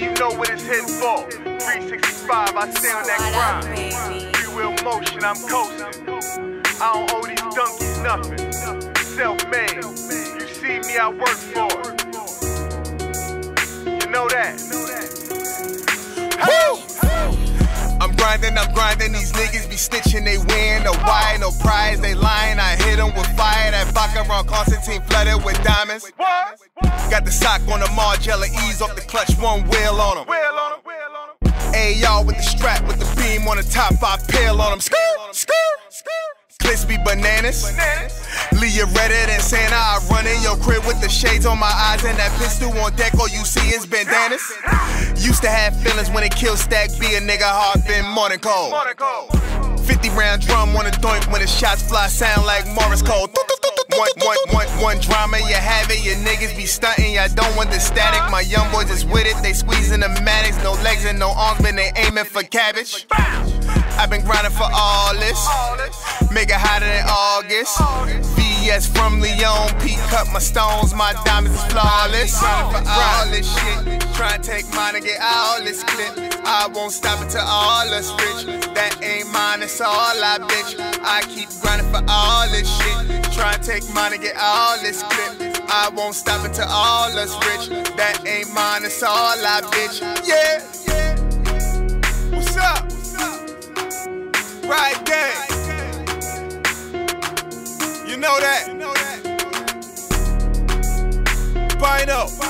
you know what it's hitting for. 365, I stay on that grind. Free will motion, I'm coasting. I don't owe these donkeys nothing. Self-made, you see me, I work for it. You know that. Grinding, I'm grinding. These niggas be snitching, they win. No why, no prize, they lying. I hit them with fire. That vodka around Constantine flooded with diamonds. Got the sock on the Margiela, ease off the clutch, one wheel on them. Wheel on 'em, wheel. Hey, y'all with the strap, with the beam on the top, I peel on them. Skirt, skirt, skirt. Clips bananas. Bananas. Leah redder than Santa. I run in your crib with the shades on my eyes and that pistol on deck. All you see is bandanas. Used to have feelings when it killed Stack Be a nigga heart been morning cold. Monaco. 50 round drum on a doink when the shots fly sound like Morse code. One, one, one, one drama, you have it. Your niggas be stunting, y'all don't want the static. My young boys is with it, they squeezing the Maddox. No legs and no arms, but they aiming for cabbage. I've been grinding for all this. Make it hotter than August. VS from Leon, P cut my stones, my diamonds is flawless. Grinding for all this shit. Try and take mine and get all this clip. I won't stop until all us rich. That ain't mine, it's all I bitch. I keep grinding for all this shit. Try and take mine and get all this clip. I won't stop until all us rich. That ain't mine, it's all I bitch. Yeah, yeah. What's up? Right gang. You know that. Bynoe.